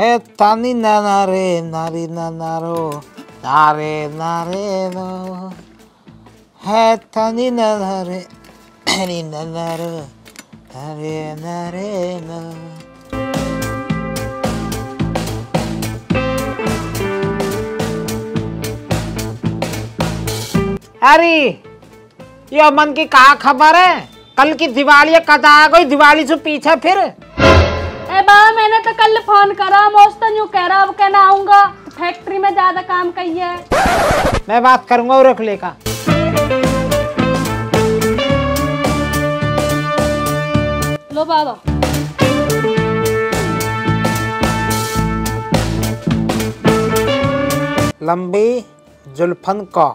हे तानी नाना रे, नारी नाना रो, नारे नारे नो। हे तानी नाना रे, नारी नाना रो, नारे नारे नो। अरे, ये मन की कहा खबर है? कल की दिवाली कद आ गई दिवाली से पीछे फिर? बा मैंने तो कल फ़ोन करा मौसम यूँ कह रहा अब कहना आऊँगा फैक्ट्री में ज़्यादा काम कही है। मैं बात करूँगा और रख लेगा। लो बाबा। लंबी जुल्फन का।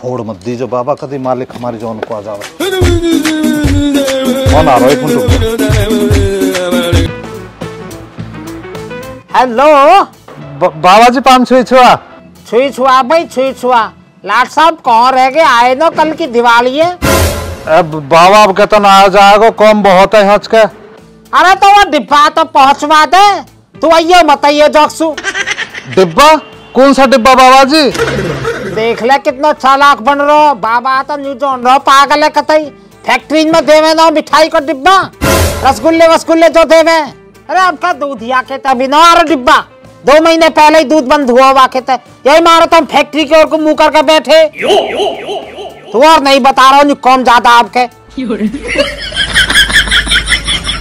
फोड़ मत दीजो बाबा कभी मालिक हमारे जौन को आ जावे। हेलो ब- बाबा जी पाँच छुई छुआ छुई छुआ भाई छुई छुआ लाट साहब कौन रह गए आए ना कल की दिवाली है अब बाबा अब कहता ना आ जाएगा कौन बहुत है हंस के अरे तो वो डिब्बा तो पहुंचवा दे तू आइयो मत आइयो जॉक्सू डिब्बा कौन सा डिब्बा बाबा जी देख ले कितना चालाक बन रहो बाबा तो न्यू जोन रहो पागल है कतई फैक्ट्री में देवे ना मिठाई का डिब्बा। रसगुल्ले वसगुल्ले जो देवे। अरे आपका दूध या के तभी ना रहा डिब्बा। दो महीने पहले ही दूध बंद हुआ हुआ के तय यही मारो तुम फैक्ट्री के ओर को मुँह करके बैठे। तू और नहीं बता रहा हूँ कौन ज़्यादा आपके।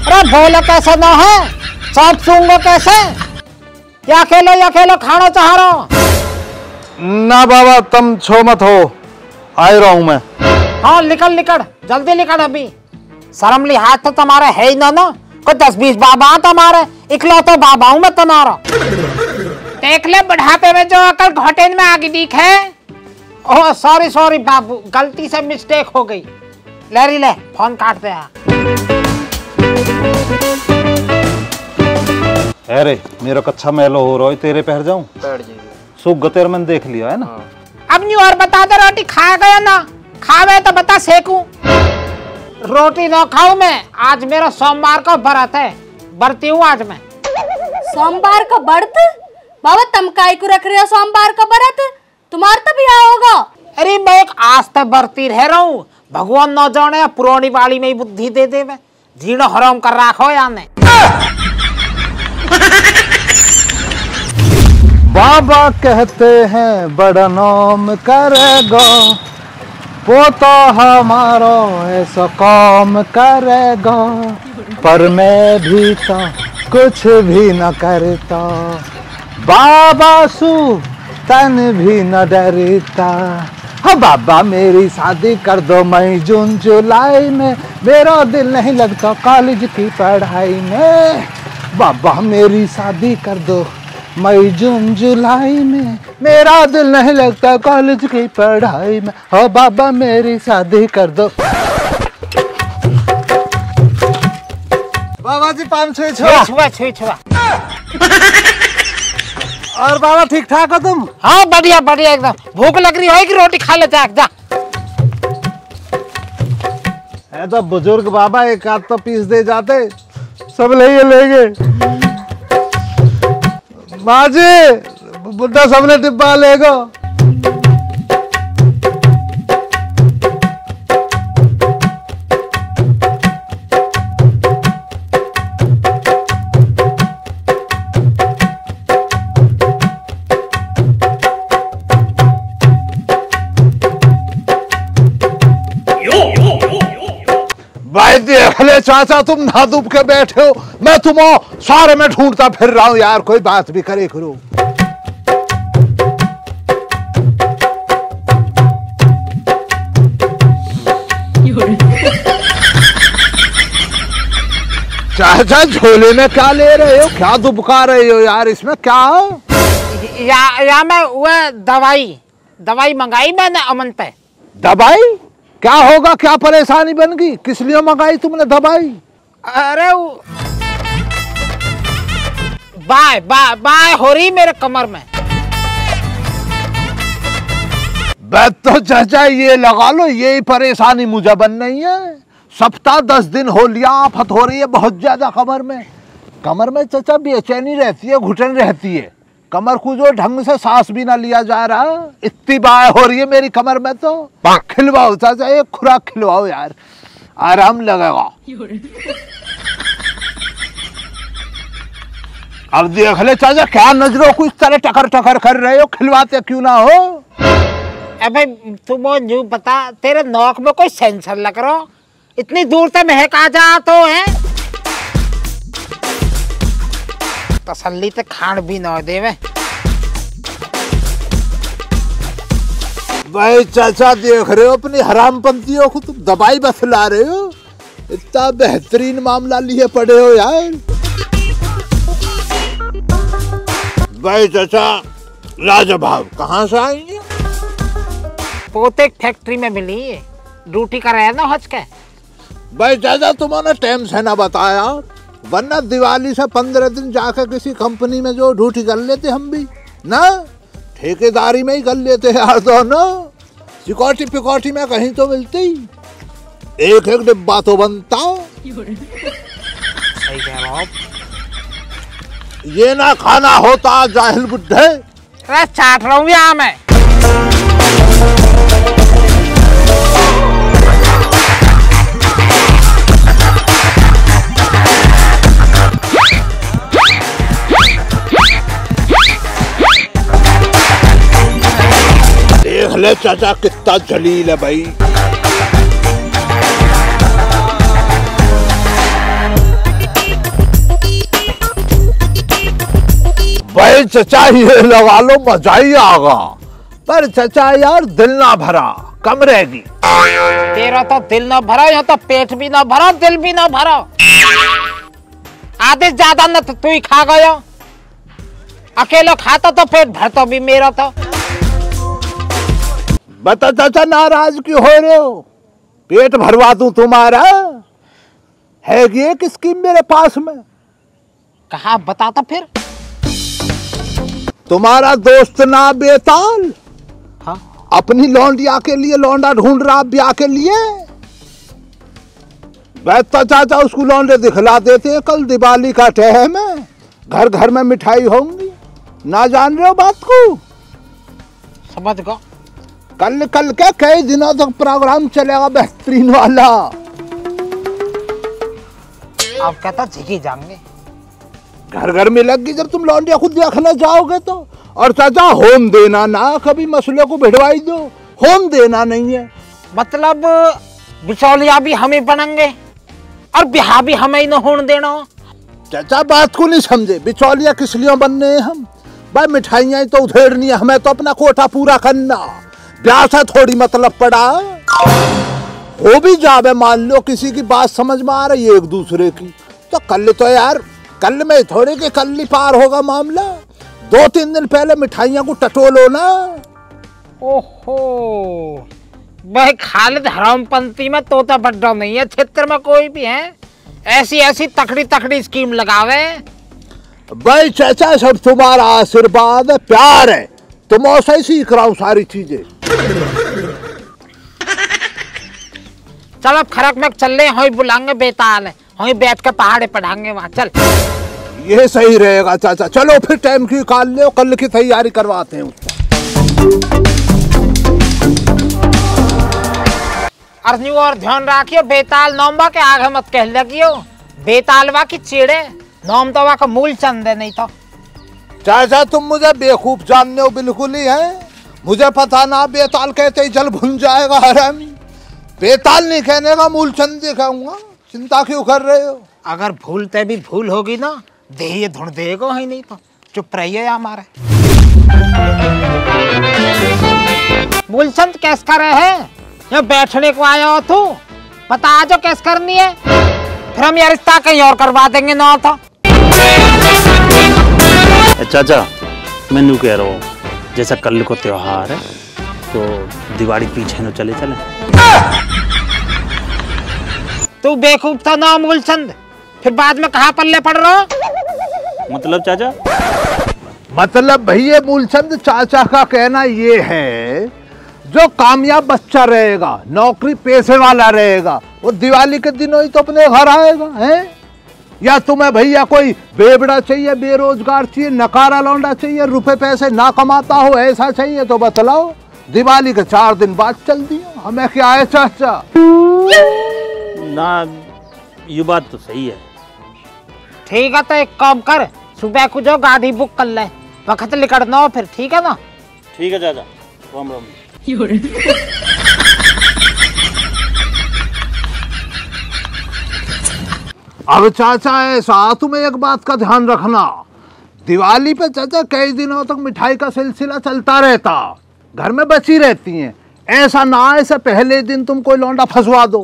अरे बोले कैसे ना है? सब सूंगो कैसे? या खेलो या खेलो खाना चाह रहा हूँ। ना बाबा तुम छो मत हो। आ रहा हूँ मैं। हाँ निकल निकल। जल्दी निकल अभी। शर्म लिहाज तो तुम्हारे है ही ना ना। कोई दस बीस बाबा हैं तुम्हारे। तो बाबा हूँ मैं तुम्हारा। देख ले बुढ़ापे में जो अकल घोटेन में आगे दिख है। ओह सॉरी सॉरी बाबू। गलती से मिस्टेक हो गई। ले रही ले। फ़ोन काट दे अरे मेरा कच्चा मैलो हो रहा है तेरे पहर जाऊँ? सुख तेरे मैंने देख लिया है ना? अब न्यू और बता दे रोटी खा गया ना? खावे तो बता सेकू। रोटी ना खाऊ मैं आज मेरा सोमवार का व्रत है बरती हूँ आज मैं। सोमवार का व्रत? बाबा तुम काय को रख रहे हो सोमवार का व्रत? तुम्हारा तो भी होगा। अरे मैं एक आज तक बरती रह रहा हूँ। भगवान न जाने पुरानी वाली में ही बुद्धि दे दे मैं जीणो हराम कर राखो याने। बाबा कहते हैं बड़ा नाम करेगा। पोता हमारा ऐसा काम करेगा, पर मैं भी तो कुछ भी न करता। बाबा सु तन भी न डरता। हाँ बाबा, मेरी शादी कर दो मई जून जुलाई में। मेरा दिल नहीं लगता कॉलेज की पढ़ाई में। बाबा, मेरी शादी कर दो मई जून जुलाई में। मेरा दिल नहीं लगता कॉलेज की पढ़ाई में। हो बाबा मेरी शादी कर दो। बाबा जी पाँच छुआ और बाबा ठीक ठाक हो तुम? हाँ बढ़िया बढ़िया एकदम। भूख लग रही है कि रोटी खा ले जा। जा तो बुज़ुर्ग बाबा एक आध तो पीस दे जाते। सब ले लेंगे। माँ जी बुढ़ा सबने डिब्बा लेगा भाई चाचा तुम ना डूब के बैठे हो। मैं तुम सारे में ढूंढता फिर रहा हूँ यार कोई बात भी करे करो चाचा झोले में क्या ले रहे हो? क्या दुबका रहे हो यार इसमें? क्या? या या मैं वह दवाई दवाई मंगाई मैंने अमन पे। दवाई? क्या होगा? क्या परेशानी बन गई? किस लिए मंगाई तुमने दवाई? अरे वो बाय बाय बाय हो रही मेरे कमर में। बस तो चाचा ये लगा लो यही परेशानी मुझे बन नहीं है। सप्ताह दस दिन हो लिया आफत हो रही है बहुत ज़्यादा कमर में। कमर में चचा बेचैनी रहती है घुटन रहती है। कमर को जो ढंग से सांस भी ना लिया जा रहा इतनी बाय हो रही है मेरी कमर में तो। खिलवाओ चाचा एक खुराक खिलवाओ यार। आराम लगेगा। अब देख ले चाचा क्या नज़रों को इस तरह टकर टकर कर रहे हो? खिलवाते क्यों ना हो? अबे तुम यूँ बता तेरे नौक में कोई सेंसर लग रहा? इतनी दूर से महक आ जा तो है? तसल्ली ते खान भी न देवे। भाई चाचा देख रहे हो अपनी हराम हरामपंथियों को तुम दवाई बसला रहे हो। इतना बेहतरीन मामला लिए पड़े हो यार। भाई चाचा लाजवाब कहाँ से आएँगे पोते फैक्ट्री में मिली ड्यूटी कर रहे ना हज के? भाई चाचा तुमने टाइम से ना बताया। वरना दिवाली से पंद्रह दिन जाकर किसी कंपनी में जो ड्यूटी कर लेते हम भी ना? ठेकेदारी में ही कर लेते यार दोनों सिक्योरिटी पिकॉरिटी में कहीं तो मिलती एक एक डिब्बा तो बनता। सही कह रहा ये ना खाना होता जाहिल बुढ़े चाट रहा हूँ यहाँ मैं। देख ले चाचा कितना जलील है भाई। भाई चचा ये लगा लो मज़ा ही आगा। पर चचा यार दिल ना भरा कम रहेगी तेरा तो दिल ना भरा यहाँ तो पेट भी ना भरा दिल भी ना भरा। आधे ज़्यादा न तो तू ही खा गया। अकेला खाता तो पेट भरता भी मेरा था बता चाचा नाराज़ क्यों हो रहे हो? पेट भरवा दूँ तुम्हारा? है कि एक स्कीम मेरे पास में? कहा? बताता फिर। तुम्हारा दोस्त ना बेताल? हाँ। अपनी लौंडिया के लिए लौंडा ढूंढ रहा ब्याह के लिए? बैठता चाचा उसको लौंडे दिखला देते हैं कल दिवाली का टाइम है। घर घर में मिठाई होंगी। ना जान रहे हो बात को? समझ गो कल कल के कई दिनों तक प्रोग्राम चलेगा बेहतरीन वाला। अब कहता झिकी जाएँगे घर घर में लगी जब तुम लौंडिया खुद देखने जाओगे तो। और चाचा होम देना ना कभी मसले को भिड़वाई दो। होम देना नहीं है। मतलब बिचौलिया भी हमें बनेंगे और बिहार भी हमें ही न होने देना। चाचा बात को नहीं समझे। बिचौलिया किस लिए बनने हैं हम? भाई मिठाइयाँ तो उधेड़नी है हमें तो अपना कोटा पूरा करना। ब्याह से थोड़ी मतलब पड़ा। हो भी जावे मान लो किसी की बात समझ में आ रही है एक दूसरे की तो कल तो यार कल में थोड़े के कल ही पार होगा मामला। दो तीन दिन पहले मिठाइयाँ को टटोलो ना। ओहो वह खालिद हरामपंथी में तोता बड्डा नहीं है क्षेत्र में कोई भी है। ऐसी ऐसी तकड़ी तकड़ी स्कीम लगावे। भाई चाचा सब तुम्हारा आशीर्वाद है प्यार है। तुम ऐसे ही सीख रहा हूँ सारी चीज़ें। चल अब खरक में चल रहे हई बुलाएँगे बेताल। है हई बैठ कर पहाड़े पढ़ाएँगे वहाँ चल। ये सही रहेगा चाचा। चलो फिर टाइम की निकाल लो कल की तैयारी करवाते हैं उसको। और ध्यान रखियो बेताल नौम्बा के आगे मत कह लगियो। बेतालवा की चिड़े नौम तो का मूल चंदे नहीं तो। चाचा तुम मुझे बेवकूफ़ जानने हो बिल्कुल ही है। मुझे पता ना बेताल कहते ही जल भुन जाएगा हरामी बेताल नहीं कहने का मूल चंद कहूँगा चिंता क्यों कर रहे हो? अगर भूलते भी भूल होगी ना देह धुन देगा ही नहीं तो। चुप रहिए हमारे मूलचंद कैस कर रहे हैं? यहाँ बैठने को आया हो तू? पता आ जो कैस करनी है। फिर हम ये रिश्ता कहीं और करवा देंगे ना तो। चाचा मैं नू कह रहा हूँ। जैसा कल को त्योहार है तो दिवाली पीछे न चले चले। तू बेवकूफ़ था ना मूलचंद फिर बाद में कहा पल्ले पड़ रहा मतलब चाचा? मतलब भैया मूलचंद चाचा का कहना ये है जो कामयाब बच्चा रहेगा नौकरी पैसे वाला रहेगा वो दिवाली के दिनों ही तो अपने घर आएगा हैं? या तुम्हें भैया कोई बेबड़ा चाहिए बेरोजगार चाहिए नकारा लौंडा चाहिए रुपए पैसे ना कमाता हो ऐसा चाहिए तो बतलाओ। दिवाली के चार दिन बाद चल दिया। हमें क्या है चाचा? ना ये बात तो सही है। ठीक है तो एक काम कर सुबह को जो गाड़ी बुक कर ले। वक्त निकलना हो फिर ठीक है ना? ठीक है चाचा। राम राम। अब चाचा ऐसा तुम्हें एक बात का ध्यान रखना। दिवाली पे चाचा कई दिनों तक मिठाई का सिलसिला चलता रहता। घर में बची रहती हैं। ऐसा ना ऐसे पहले दिन तुम कोई लौंडा फंसवा दो।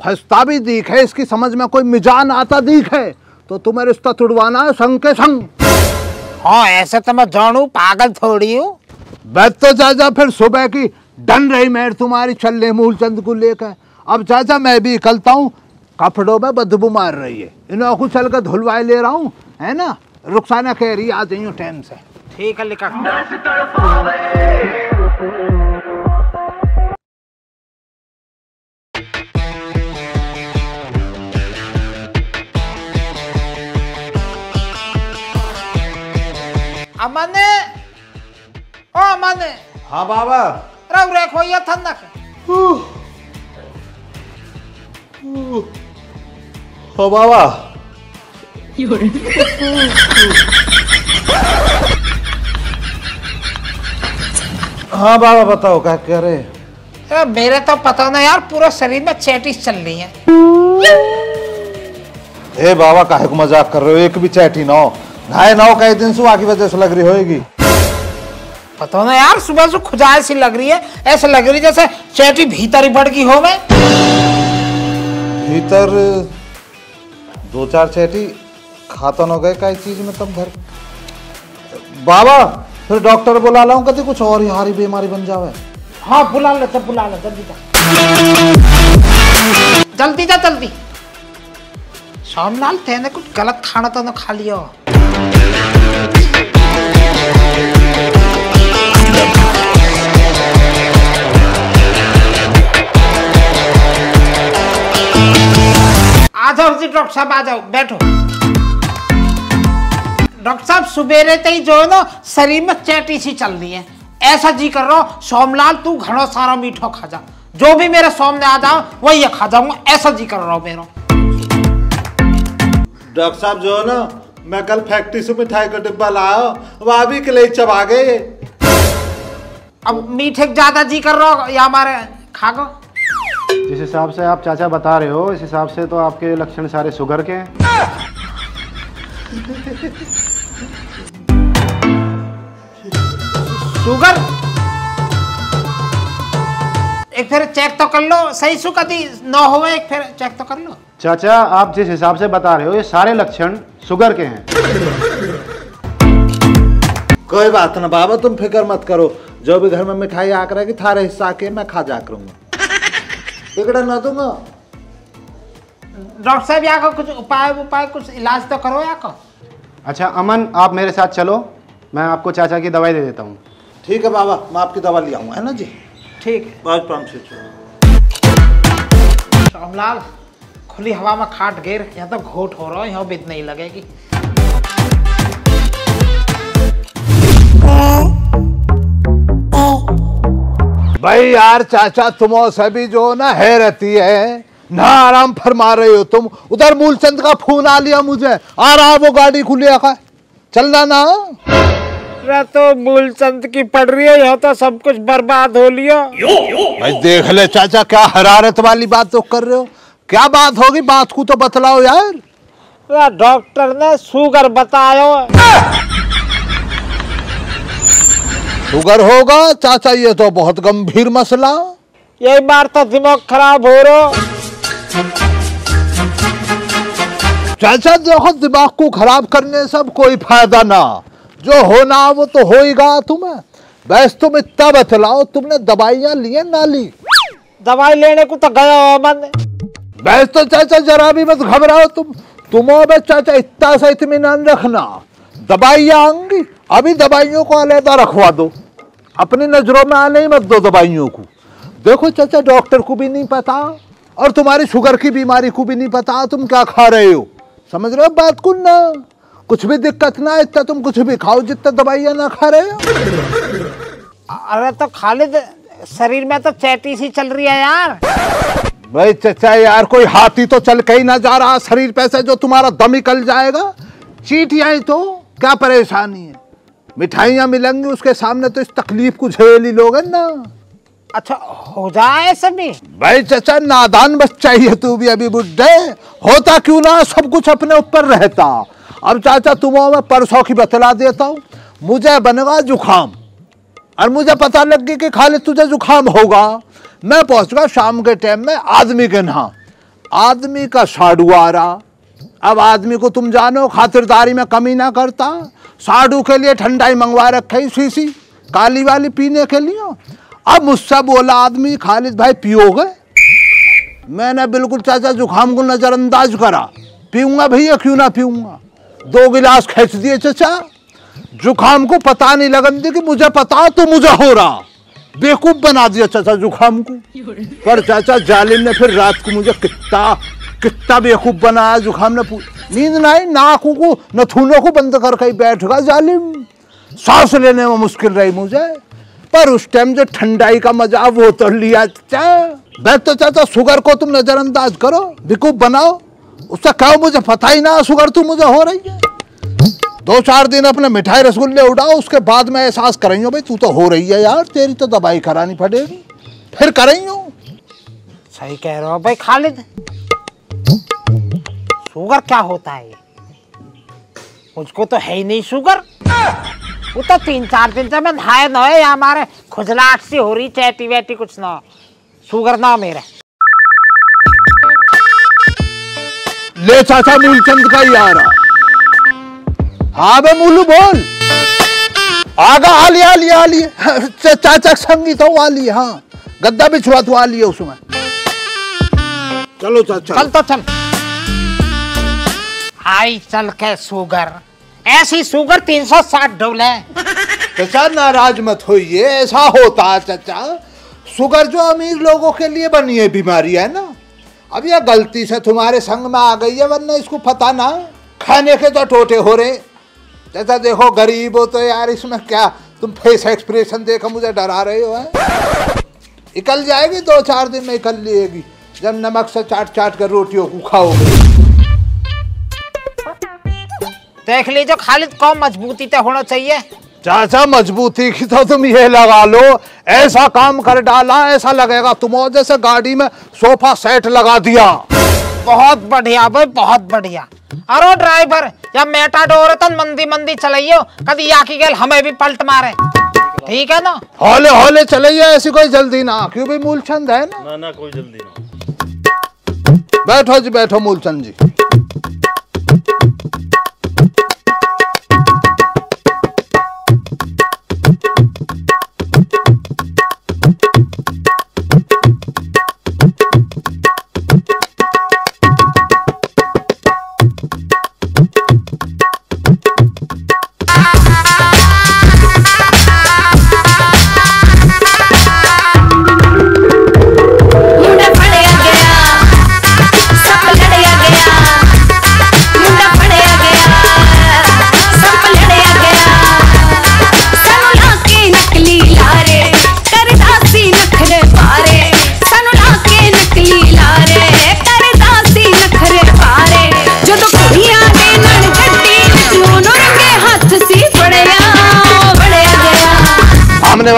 फंसता भी दिख है इसकी समझ में कोई मिजान आता दिख है तो तुम्हें रिश्ता तुड़वाना है संग के संग। हाँ ऐसे तो मैं जानू पागल थोड़ी हूँ। बैठ तो चाचा फिर सुबह की डन रही मेहर तुम्हारी चल चलने मूलचंद को लेकर। अब चाचा मैं भी निकलता हूँ कपड़ों में बदबू मार रही है इन्हों को चल कर धुलवाए ले रहा हूँ है ना? रुखसाना कह रही है, आ जाइयो टाइम से। ठीक है निकल अमन! ओ अमन! हाँ बाबा। रव रे खोइया थंदक हो बाबा हाँ बाबा बताओ क्या कह रहे अरे मेरे तो पता नहीं यार पूरे शरीर में चैटिस चल रही है। ए बाबा काहे को मज़ाक कर रहे हो? एक भी चैटी ना हो। नहाए ना हो कई दिन सुबह की वजह से लग रही होगी पता नहीं यार सुबह से खुजाई सी लग रही है। ऐसे लग रही जैसे चैटी भीतर ही बढ़ गई हो मैं भीतर दो चार चैटी खाता न गए कई चीज़ में तब घर। बाबा, फिर डॉक्टर बुला लाऊं कभी कुछ और ही हारी बीमारी बन जावे? हाँ बुला ले जब बुला ले, जल्दी जा। जल्दी जा, जल्दी। सोमलाल तेने कुछ गलत खाना तो ना खा लिया। हो। जी डॉक्टर साहब आ जाओ बैठो। डॉक्टर साहब सुबेरे ते ही जो है ना शरीर में चैटी सी चल रही है। ऐसा जी कर रहा हूँ सोमलाल तू घणो सारा मीठो खा जा। जो भी मेरे सामने आ जाओ वही खा जाऊँगा। ऐसा जी कर रहा हूँ मेरा। डॉक्टर साहब जो है ना मैं कल फैक्ट्री से मिठाई का डिब्बा लाया वहाँ भी के लिए चबा गए। अब मीठे ज़्यादा जी कर रहा हो या हमारे खा गो जिस हिसाब से आप चाचा बता रहे हो इस हिसाब से तो आपके लक्षण सारे शुगर के हैं। शुगर एक फिर चेक तो कर लो सही सु कदी न हो एक फिर चेक तो कर लो। चाचा आप जिस हिसाब से बता रहे हो ये सारे लक्षण शुगर के हैं। कोई बात ना बाबा तुम फ़िक्र मत करो। जो भी घर में मिठाई आकर थारे हिस्सा के मैं खा जा करूँगा बिगड़ ना दूँगा। डॉक्टर साहब यहाँ का कुछ उपाय उपाय कुछ इलाज तो करो यहाँ का। अच्छा अमन आप मेरे साथ चलो। मैं आपको चाचा की दवाई दे देता हूँ। ठीक है बाबा मैं आपकी दवा ले आऊँगा है ना जी? ठीक है। बहुत पाँच छः श्यामलाल खुली हवा में खाट गिर यहाँ तो घोट हो रहा है यहाँ बिद नहीं लगेगी। भाई यार चाचा तुम सभी जो ना है रहती है ना आराम फरमा रहे हो तुम। उधर मूलचंद का फ़ोन आ लिया मुझे। आ रहा वो गाड़ी खुली आका। चलना ना। तो मूलचंद की पड़ रही है यहाँ तो सब कुछ बर्बाद हो लिया। भाई देख ले चाचा क्या हरारत वाली बात तो कर रहे हो। क्या बात होगी बात को तो बतलाओ यार। डॉक्टर ने शुगर बतायो। शुगर होगा चाचा ये तो बहुत गंभीर मसला। यही बार तो दिमाग खराब हो रहा। चाचा देखो दिमाग को खराब करने से कोई फ़ायदा ना। जो होना वो तो होएगा तुम्हें। बस तुम इतना बतलाओ तुमने दवाइयाँ लिए ना ली? दवाई लेने को तो गया मैंने बस तो चाचा जरा भी मत घबराओ तुम। तुम बस चाचा इतना सा इत्मीनान रखना। दवाइयाँ आऊँगी अभी दवाइयों को अलहदा रखवा दो। अपनी नज़रों में आने ही मत दो दवाइयों को। देखो चाचा डॉक्टर को भी नहीं पता और तुम्हारी शुगर की बीमारी को भी नहीं पता तुम क्या खा रहे हो? समझ रहे हो बात को ना? कुछ भी दिक्कत ना इतना तुम कुछ भी खाओ जितना दवाइयाँ ना खा रहे हो। अरे तो खालिद शरीर में तो चैटी सी चल रही है यार। भाई चचा यार कोई हाथी तो चल के ही ना जा रहा शरीर पे से जो तुम्हारा दम निकल जाएगा। चीटियाँ तो क्या परेशानी है? मिठाइयाँ मिलेंगी उसके सामने तो इस तकलीफ़ को झेल ही लोगे ना। अच्छा हो जाए सभी भाई चचा नादान बच्चा ही है तू भी अभी बुढ़े। होता क्यों ना सब कुछ अपने ऊपर रहता। अब चाचा तुम्हें मैं परसों की बतला देता हूँ। मुझे बनेगा जुखाम। और मुझे पता लग गया कि खाली तुझे जुखाम होगा। मैं पहुँच गया शाम के टाइम में आदमी के नहा आदमी का साड़ू आ रहा। अब आदमी को तुम जानो, खातिरदारी में कमी ना करता। साड़ू के लिए ठंडाई मंगवा रखी शीशी काली वाली पीने के लिए। अब मुझसे बोला आदमी, खालिद भाई पियोगे मैंने बिल्कुल चाचा जुखाम को नजरअंदाज करा। पीऊँगा भैया, क्यों ना पीऊँगा? दो गिलास खींच दिए चाचा। जुखाम को पता नहीं लगन दी कि मुझे पता तो मुझे हो रहा। बेवकूफ़ बना दिया चाचा जुखाम को। पर चाचा जालिम ने फिर रात को मुझे कितना कितना बेवकूफ़ बनाया जुखाम ने नींद ना आई, नाकों को नथुनों को बंद करके ही बैठ गया जालिम। सांस लेने में मुश्किल रही मुझे। पर उस टाइम जो ठंडाई का मज़ा, वो तो लिया चाचा मैं तो चाचा शुगर को तुम नजरअंदाज करो, बेवकूफ़ बनाओ। उससे कहो मुझे पता ही ना शुगर तो मुझे हो रही है। दो चार दिन अपने मिठाई रसगुल्ले उड़ाओ, उसके बाद में एहसास करेंगे भाई तू तो हो रही है यार, तेरी तो दवाई करानी पड़ेगी। फिर करेंगे सही कह रहे हो, भाई खालिद। शुगर क्या होता है? मुझको तो है ही नहीं शुगर वो तो तीन चार दिन से मैं नहाए नहाए या हमारे खुजलाहट सी हो रही चैटी वैटी कुछ ना। शुगर ना मेरे। ले चाचा मूलचंद का ही आ रहा। हाँ बे मूलू बोल। आगा आ लिया आ लिया आ लिया चा- चाचा संगीत हो आ हाँ। गद्दा बिछवा तो आ लिया उसमें। चलो चाचा। चल तो चल। आई चल के शुगर ऐसी शुगर तीन सौ साठ डोले चाचा, नाराज़ मत होइए, ऐसा होता है चाचा। शुगर जो अमीर लोगों के लिए बनी है बीमारी, है ना? अब यह गलती से तुम्हारे संग में आ गई है, वरना इसको पता ना। खाने के तो टोटे हो रहे। चाचा, देखो, गरीब हो तो यार, इसमें क्या तुम फेस एक्सप्रेशन देखो मुझे डरा रहे हो, हैं? निकल जाएगी, दो चार दिन में निकल लेगी। जब नमक से चाट चाट कर रोटियों को खाओगे। देख लीजिए खालिद कौन मजबूती तो होना चाहिए? चाचा मजबूती की तो तुम ये लगा लो। ऐसा काम कर डाला ऐसा लगेगा तुम और जैसे गाड़ी में सोफा सेट लगा दिया। बहुत बढ़िया भाई बहुत बढ़िया। अरे ड्राइवर या मेटाडोर तो मंदी मंदी चलाइयो कभी याकी गेल हमें भी पलट मारे। ठीक है ना? हौले हौले चले ऐसी कोई जल्दी ना क्यों भी मूलचंद है ना? ना ना कोई जल्दी ना। बैठो जी बैठो मूलचंद जी।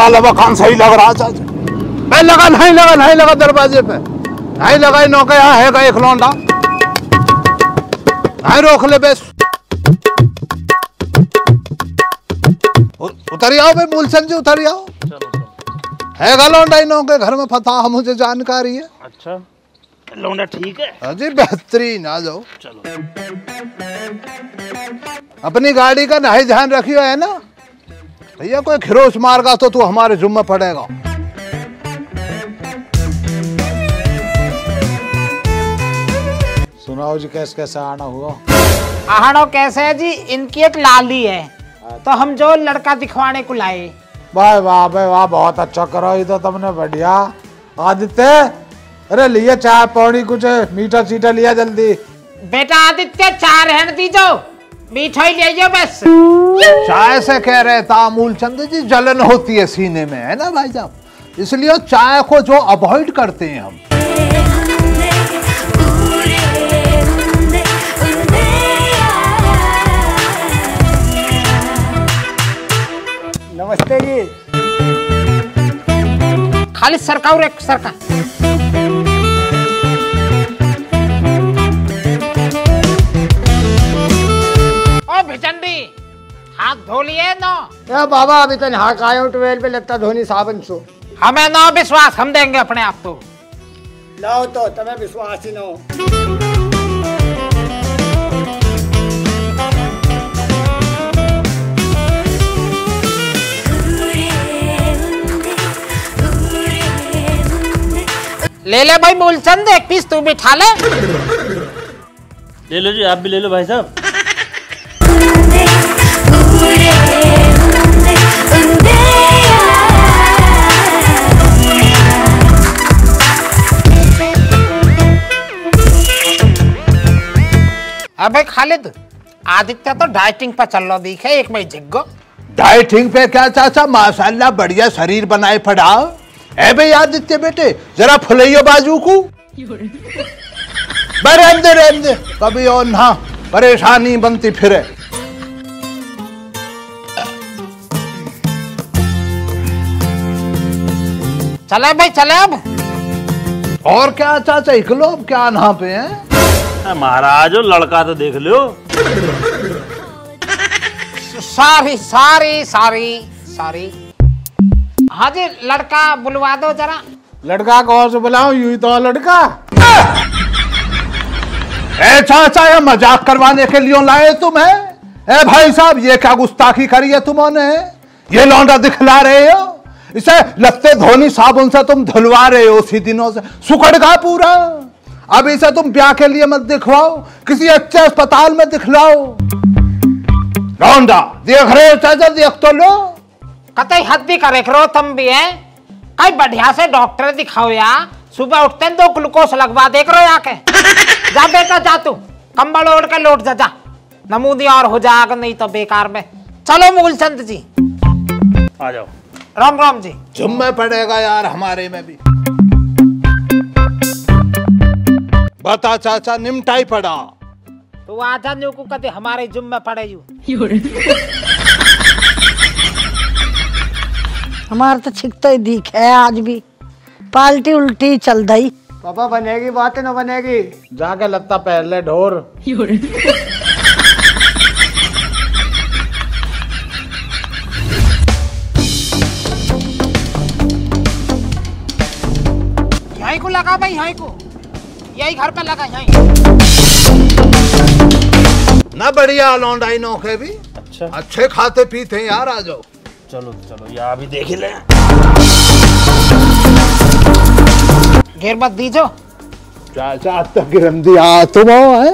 सामने वाला मकान सही लग रहा चाचा। मैं लगा नहीं लगा नहीं लगा दरवाजे पे। नहीं लगा नौके यहाँ है एक लौंडा नहीं रोक ले बेस। उतर आओ भाई मूलचंद जी उतर आओ। है लौंडा इन के घर में फता मुझे जानकारी है। अच्छा। लौंडा ठीक है? हाँ जी बेहतरीन आ जाओ। चलो। अपनी गाड़ी का नहीं ध्यान रखियो है ना? भैया कोई खिरोच मारगा तो तू हमारे जुम्मे पड़ेगा। सुनाओ जी कैसे कैसे आना हुआ? आहड़ो कैसे है जी? इनकी एक लाली है। तो हम जो लड़का दिखवाने को लाए। वाह वाह भाई वाह बहुत अच्छा करो। ये तो तुमने बढ़िया। आदित्य अरे लिए चाय पौड़ी कुछ मीठा सीठा लिया जल्दी। बेटा आदित्य चार रहने दीजो। मीठा ही ले जाओ बस। चाय से कह रहे था अमूल चंद जी जलन होती है सीने में है ना भाई साहब? इसलिए चाय को जो अवॉइड करते हैं हम। नमस्ते जी। खाली सरकाओ रे सरका भिचंडी हाथ धो लिए ना ए बाबा अभी तो नहा के आया ट्वेल्व पे लगता धोनी साबन सो। हमें ना विश्वास हम देंगे अपने आप को। लाओ तो तुम्हें विश्वास ही ना हो। ले ले भाई मूलचंद एक पीस तू बिठा ले। ले लो जी आप भी ले लो भाई साहब। अबे खालिद आदित्य तो डाइटिंग पर चल रहा दिखे एक में जिग्गो। डाइटिंग पे क्या चाचा माशाल्लाह बढ़िया शरीर बनाए पड़ा। है भाई आदित्य बेटे जरा फुलैयो बाजू को। बे रहने दे। कभी और ना परेशानी बनती फिरे। चले भाई चले अब। और क्या चाचा इकलो अब क्या ना पे हैं? महाराज लड़का तो देख लो। सारी सारी सारी सारी। हाँ जी लड़का बुलवा दो जरा। लड़का कौन से बुलाऊं? यूँ ही तो लड़का। ए चाचा ये मज़ाक करवाने के लिए लाए तुम्हें। ए भाई साहब ये क्या गुस्ताखी करी है तुमने? ये लौंडा दिखला रहे हो? इसे लगते धोनी साबुन से तुम धुलवा रहे हो उसी दिनों से। सुकड़ का पूरा। अब इसे तुम ब्याह के लिए मत दिखवाओ किसी अच्छे अस्पताल में दिखलाओ। लौंडा देख रहे हो चाचा देख तो लो। कतई हद भी करे करो तुम भी है? कई बढ़िया से डॉक्टर दिखाओ यार। सुबह उठते हैं, दो ग्लूकोस लगवा दे करो आके जा बेटा जा तू। कंबल ओढ़ के लौट जा जा। नमूदी और हो जाएगा नहीं तो बेकार में। चलो मूलचंद जी। आ जाओ। राम राम जी। जुम्मे पड़ेगा यार हमारे में भी। बता चाचा निमटाई पड़ा। तू आजा न्यू को कदे हमारे जुम्मे पड़े यू। हमारा तो छिकता ही दिख है आज भी। पाल्टी उल्टी चल दई पापा बनेगी बात ना बनेगी। जाके लगता पहले ढोर। यहीं को लगा भाई यहीं को। यही घर पे लगा यहीं। ना बढ़िया लौंडाई नौके भी। अच्छा। अच्छे खाते पीते हैं यार आ जाओ। चलो चलो यहाँ भी देख ही ले। घेर मत दीजो। चाचा तक गिरम दिया तुम हो है?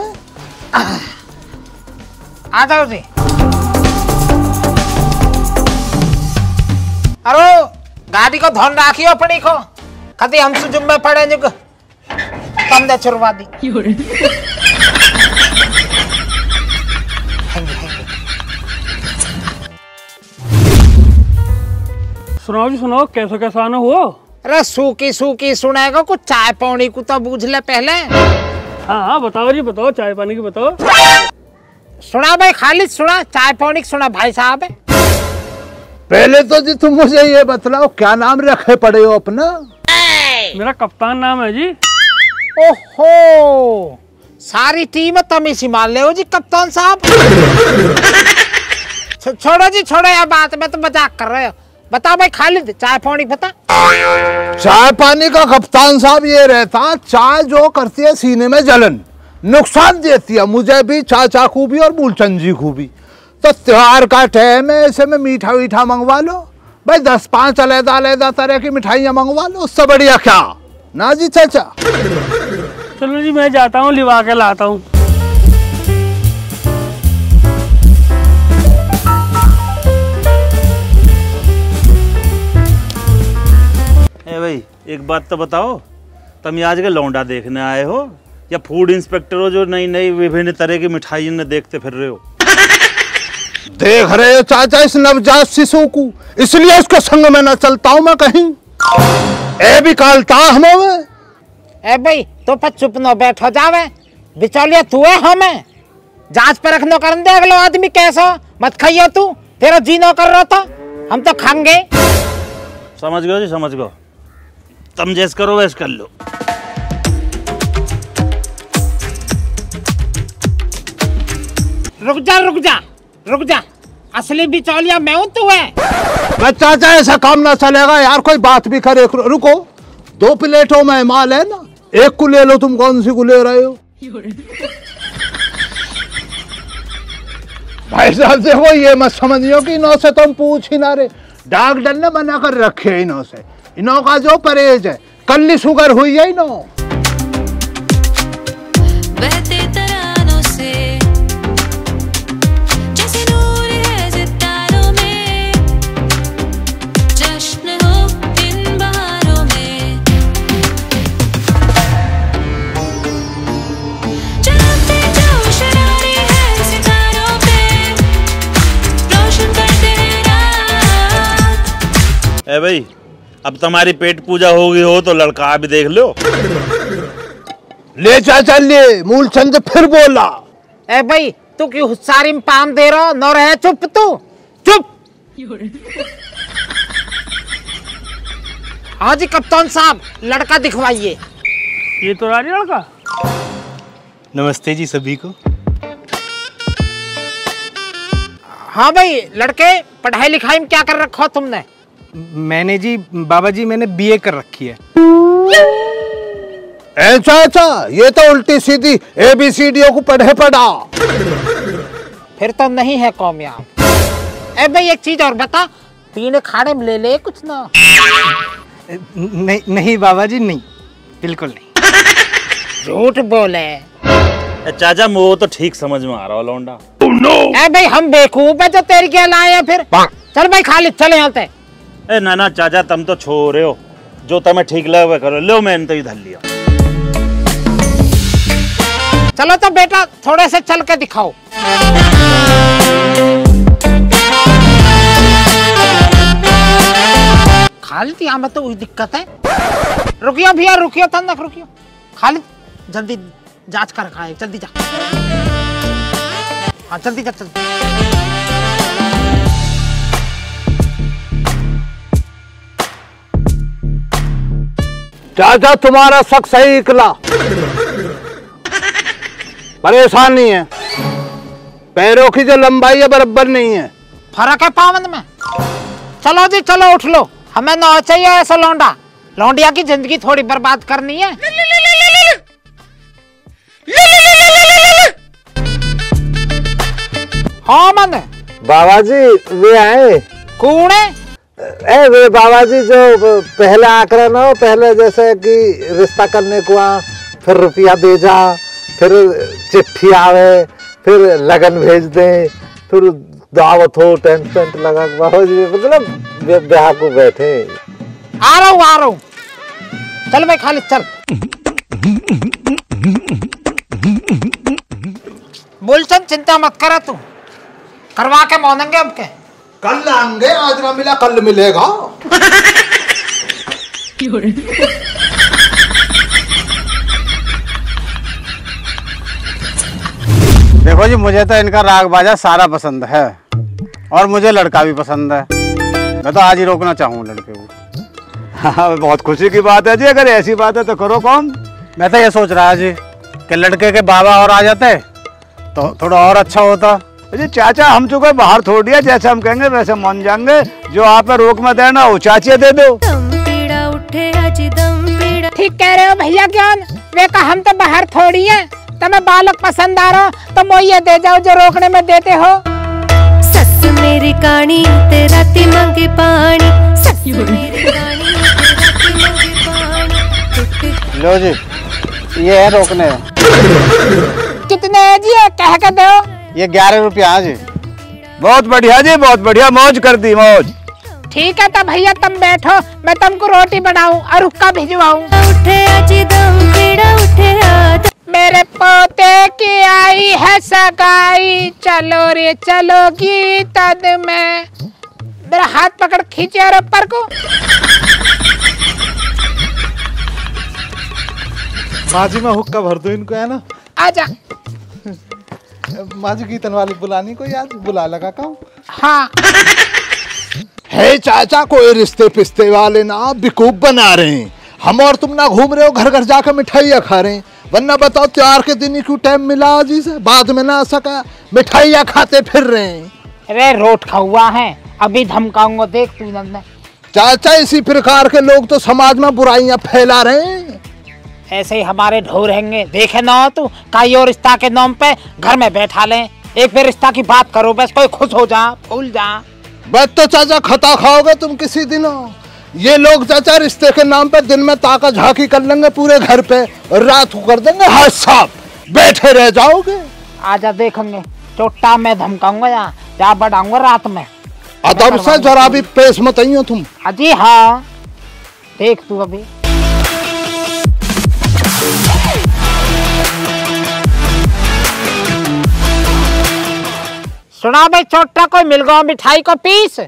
आ जाओ जी। अरे गाड़ी को धन राखियो अपनी को। कदी हमसे जुम्मे पड़े जुग कम दे छुड़वा दी सुनाओ जी सुनाओ कैसा कैसा आना हुआ? अरे सूकी सूकी सुनेगा कुछ चाय पौनी को तो बूझ ले पहले। हाँ हाँ बताओ जी बताओ चाय पानी की बताओ। सुना भाई खालिद सुना चाय पौनी की सुना भाई साहब पहले तो जी तुम मुझे ये बतलाओ क्या नाम रखे पड़े हो अपना? मेरा कप्तान नाम है जी। ओहो! सारी टीम तमी सी मान ले जी, कप्तान साहब। छोड़ो जी, छोड़ो यार बात में तो मज़ाक कर रहे हो। बता भाई खालिद चाय पौनी बता चाय पानी का कप्तान साहब ये रहता, चाय जो करती है सीने में जलन। नुकसान देती है, मुझे भी चाचा भी और मूलचंद जी भी तो त्योहार का टाइम है ऐसे में मीठा वीठा मंगवा लो। भाई, दस पाँच अलहदा अलहदा तरह की मिठाइयाँ मंगवा लो, उससे बढ़िया क्या? ना जी, चाचा? चलो जी मैं जाता हूँ लिवा के लाता हूँ। भाई एक बात तो बताओ तुम आज के लौंडा देखने आए हो या फ़ूड इंस्पेक्टर हो जो नई नई विभिन्न तरह की मिठाइयों ने देखते फिर रहे हो? देख रहे हो चाचा इस नवजात शिशु को। इसलिए उसके संग में न चलता हूँ मैं कहीं। ए भी कालता हमें ए भाई तो पर चुप न बैठो जावे। बिचौलिया तू है हमें जाँच परख न करन दे अगलो आदमी कैसा। मत खाइयो तू तेरा जी न कर रहा था। हम तो खाएँगे समझ गयो जी समझ गयो। तुम जैस करो वैस कर लो। रुक जा रुक जा रुक जा। असली बिचौलिया मैं हूँ तू है। मैं चाचा ऐसा काम ना चलेगा यार कोई बात भी करे रुको। दो प्लेटों में माल है ना एक को ले लो तुम कौन सी को ले रहे हो भाई साहब देखो ये मत समझियो कि इनों से तुम पूछ ही ना रहे डॉक्टर ने मना कर रखे है इनों से इनों का जो परहेज है कल शुगर हुई है इनों अब तुम्हारी पेट पूजा होगी हो तो लड़का भी देख लो। ले चाचा ले मूलचंद फिर बोला। ए भाई तू क्यों सारी में पाम दे रहा न रहे चुप तू। चुप। हाँ जी कप्तान साहब लड़का दिखवाइए। ये तो रानी लड़का। नमस्ते जी सभी को। हाँ भाई लड़के पढ़ाई लिखाई में क्या कर रखा हो तुमने? मैंने जी बाबा जी मैंने बीए कर रखी है। ए चाचा ये तो उल्टी सीधी ए बी सी डी को पढ़े पढ़ा। फिर तो नहीं है कामयाब ए भाई एक चीज़ और बता तीन खाने में ले ले कुछ ना। नहीं नहीं बाबा जी नहीं बिल्कुल नहीं। झूठ बोले। चाचा वो तो ठीक समझ में आ रहा हो लौंडा। ए भाई हम बेवकूफ़ है जो तेरी क्या लाए हैं फिर। चल भाई खाली चले यहाँ से। चाचा तुम तो छो रहे हो जो तुम्हें ठीक लगे वो करो लो मैंने तो इधर लिया चलो तो बेटा थोड़े से चल के दिखाओ खालिद यहाँ में तो वही दिक्कत है रुकियो भैया रुकियो तंदक रुकियो खालिद जल्दी जाँच कर खाए जल्दी जा हाँ जल्दी जा जल्दी चाचा तुम्हारा शक सही इकला परेशान नहीं है। पैरों की जो लंबाई है बराबर नहीं है। फ़र्क है पावन में। चलो जी चलो उठ लो। हमें ना चाहिए ऐसा लौंडा। लौंडिया की ज़िंदगी थोड़ी बर्बाद करनी है। हाँ मन। बाबा जी वे आए। कौन है? ए, वे बाबा जी जो पहले आकर ना पहले जैसे कि रिश्ता करने को आ, फिर रुपया भेजा, फिर चिट्ठी आवे, फिर लगन भेज दे, फिर दावत हो, टेंट पेंट लगा बाबा जी मतलब ब्याह को बैठे। आ रहा हूँ, आ रहा हूँ। चल भाई खालिद चल। बोलचंद, चिंता मत करा तू। करवा के मोनेंगे अब के। कल आएँगे आज ना मिला कल मिलेगा। देखो जी मुझे तो इनका राग बाजा सारा पसंद है। और मुझे लड़का भी पसंद है। मैं तो आज ही रोकना चाहूँ लड़के को। हाँ बहुत खुशी की बात है जी अगर ऐसी बात है तो करो कौन? मैं तो ये सोच रहा जी कि लड़के के बाबा और आ जाते तो थोड़ा और अच्छा होता। जी चाचा हम चुके बाहर थोड़ी दिया जैसे हम कहेंगे वैसे मान जाएँगे। जो आप रोक में देना वो चाचिए दे दो। ठीक कह रहे हो भैया ज्ञान वे का हम तो बाहर थोड़ी है। तुम्हें बालक पसंद आ रहा हूँ तो मोये दे जाओ जो रोकने में देते हो। सस मेरी कानी ते राती मंगे पानी। सस मेरी ते लो जी ये है रोकने। कितने है जी कह के दो। ये ग्यारह रुपया हाँ। जी बहुत बढ़िया जी बहुत बढ़िया। मौज कर दी मौज। ठीक है तो भैया तुम बैठो मैं तुमको रोटी बनाऊँ और हुक्का भिजवाऊं। मेरे पोते की आई है सगाई। चलो रे चलोगी तद में। मेरा हाथ पकड़ खींचे और ऊपर को। माजी मैं हुक्का भर दूँ इनको है ना? आजा। माजी कीर्तन वाली बुलानी को याद? बुला लगा का हाँ। हे चाचा कोई रिश्ते पिस्ते वाले ना बिकूब बना रहे हैं। हम और तुम ना घूम रहे हो घर घर जाकर मिठाइयाँ खा रहे हैं। वरना बताओ त्योहार के दिन ही क्यों टाइम मिला जी से बाद में ना सका मिठाइयाँ खाते फिर रहे हैं। अरे रोट खाऊआ है। अभी धमकाऊँगा देख तू चाचा इसी प्रकार के लोग तो समाज में बुराइयाँ फैला रहे हैं। ऐसे ही हमारे ढो रहेंगे। देखे ना हो तू काई और रिश्ता के नाम पे घर में बैठा लें। एक फिर रिश्ता की बात करो बस कोई खुश हो जा भूल जा। बस तो चाचा खता खाओगे तुम किसी दिन। ये लोग चाचा रिश्ते के नाम पे दिन में ताका झाकी कर लेंगे पूरे घर पे और रात को कर देंगे हाथ साफ़। बैठे रह जाओगे। आजा देखेंगे चोटा मैं धमकाऊँगा यहाँ जा बढ़ाऊँगा रात में? अदब से जरा भी पेश मत तुम। अजी हाँ। देख तू अभी। सुना भाई छोटा कोई मिल गया मिठाई को पीस।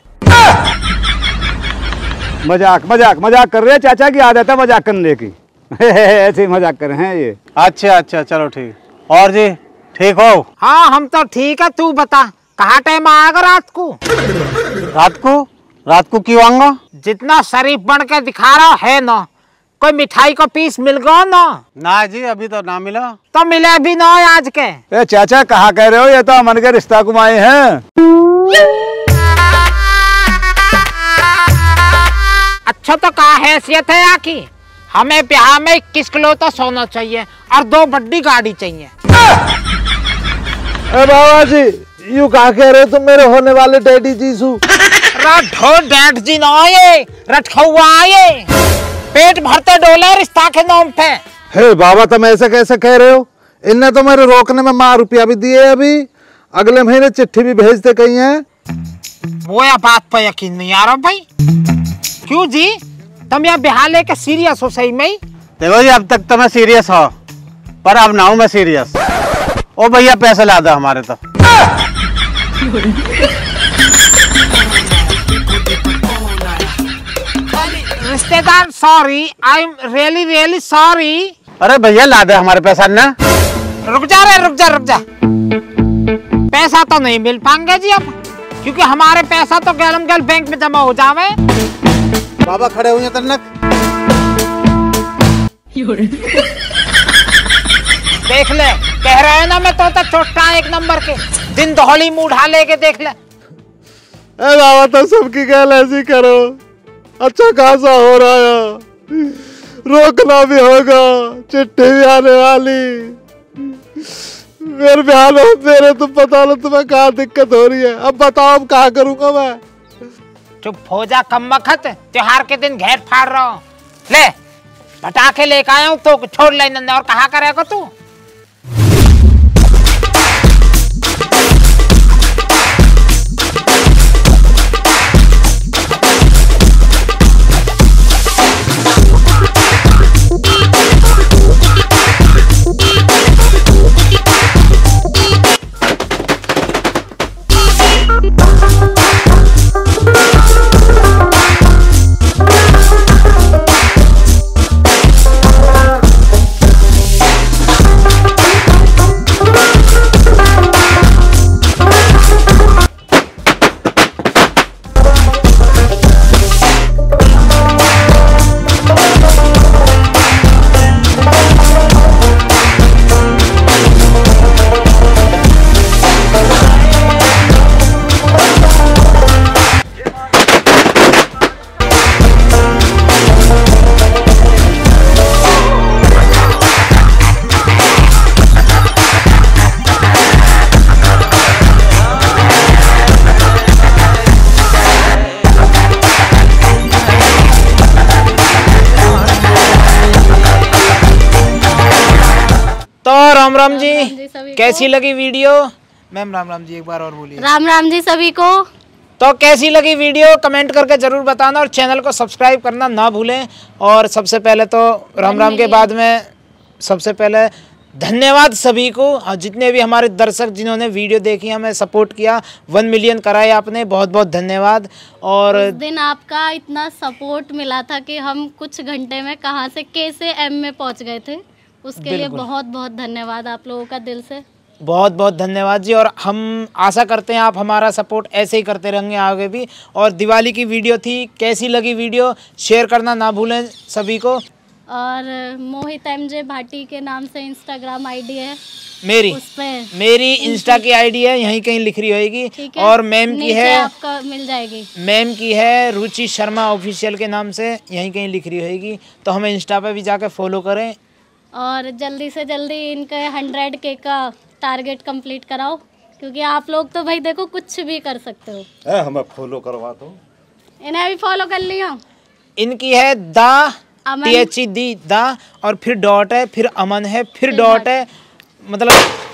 मज़ाक मज़ाक मज़ाक कर रहे हैं चाचा की आदत है मज़ाक करने की। ऐसे ही मज़ाक कर रहे हैं ये। अच्छा अच्छा चलो ठीक। और जी ठीक हो? हाँ हम तो ठीक है तू बता कहा टाइम आएगा रात को? रात को? रात को क्यों आऊँगा? जितना शरीफ बन के दिखा रहा है ना कोई मिठाई को पीस मिल गया ना? ना जी अभी तो ना मिला। तो मिले भी ना आज के। ए चाचा कहाँ कह रहे हो? ये तो अमन के रिश्ता कुमाए हैं। अच्छा तो क्या हैसियत है आकी हमें ब्याह में इक्कीस किलो तो सोना चाहिए और दो बड्डी गाड़ी चाहिए। ए बाबा जी यू कहा कह रहे हो? तुम मेरे होने वाले डैडी जी सू राठो डैड जी ना आए रटखुआ आए। पेट भरते डोले रिश्ता के नाम पे। हे बाबा तुम ऐसे कैसे कह रहे हो? इनने तो मेरे रोकने में माँ रुपया भी दिए अभी। अगले महीने चिट्ठी भी भेजते कही है। वो या बात पर यकीन नहीं आ रहा भाई। क्यों जी? तुम यहाँ बिहार लेके सीरियस हो सही में? देखो जी अब तक तो मैं सीरियस हो पर अब ना हूँ मैं सीरियस। ओ भैया पैसे ला दो हमारे तो। रिश्तेदार sorry I am really really sorry अरे भैया ला दे हमारे पैसा ना रुक जा रे रुक जा रुक जा। पैसा तो नहीं मिल पाएँगे जी अब क्योंकि हमारे पैसा तो गैलम गैल बैंक में जमा हो जावे। बाबा खड़े हुए तन्नक। देख ले कह रहे हैं ना मैं तो, तो छोटा एक नंबर के दिन मुँह उठा लेके देख ले। ए बाबा तो सबकी गैल ऐसी करो। अच्छा खासा हो रहा है। रोकना भी होगा, चिट्ठी भी आने वाली। मेरे बिहार हो, मेरे तुम बता लो तुम्हें कहाँ दिक्कत हो रही है। अब बताओ, अब कहाँ करूँगा मैं? चुप हो जा, कम वक्त त्योहार के दिन घेर फाड़ रहा हूँ। ले, पटाखे लेके आया हूँ तो छोड़ ले और कहा करेगा तू तो? कैसी लगी वीडियो? मैम राम राम जी एक बार और बोलिए। राम राम जी सभी को। तो कैसी लगी वीडियो? कमेंट करके ज़रूर बताना और चैनल को सब्सक्राइब करना ना भूलें। और सबसे पहले तो राम राम के बाद में सबसे पहले धन्यवाद सभी को। और जितने भी हमारे दर्शक जिन्होंने वीडियो देखी हमें सपोर्ट किया वन मिलियन कराए आपने बहुत बहुत धन्यवाद। और उस दिन आपका इतना सपोर्ट मिला था कि हम कुछ घंटे में कहाँ से कैसे एम में पहुँच गए थे। उसके लिए बहुत बहुत धन्यवाद आप लोगों का दिल से। बहुत बहुत धन्यवाद जी। और हम आशा करते हैं आप हमारा सपोर्ट ऐसे ही करते रहेंगे आगे भी। और दिवाली की वीडियो थी कैसी लगी वीडियो शेयर करना ना भूलें सभी को। और मोहित एम जे भाटी के नाम से इंस्टाग्राम आईडी है। मेरी मेरी इंस्टा की आईडी है यहीं कहीं लिख रही होगी और मैम की है आपका मिल जाएगी। मैम की है रुचि शर्मा ऑफिशियल के नाम से यहीं कहीं लिख रही होगी तो हमें इंस्टा पे भी जाके फॉलो करें। और जल्दी से जल्दी इनके हंड्रेड के का टारगेट कंप्लीट कराओ क्योंकि आप लोग तो भाई देखो कुछ भी कर सकते हो। हमें फॉलो करवा दो इन्हें भी फॉलो कर लिया। इनकी है दा अमन। टी एच ई दी दा और फिर डॉट है फिर अमन है फिर डॉट है। मतलब